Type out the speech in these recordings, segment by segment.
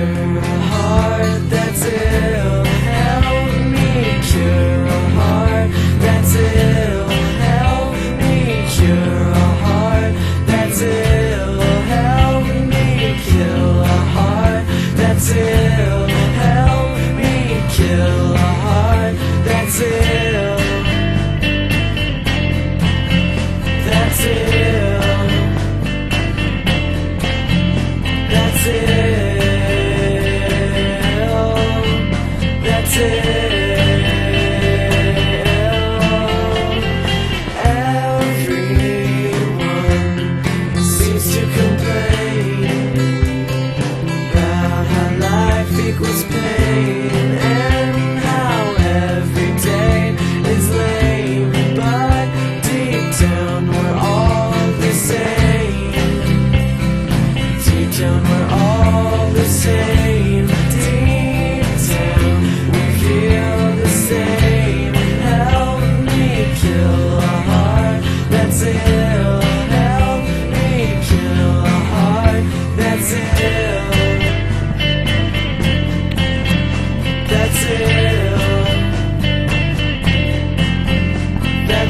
A heart that's ill. Help me cure a heart that's ill. Help me cure a heart that's ill. Help me a heart that's ill.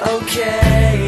okay.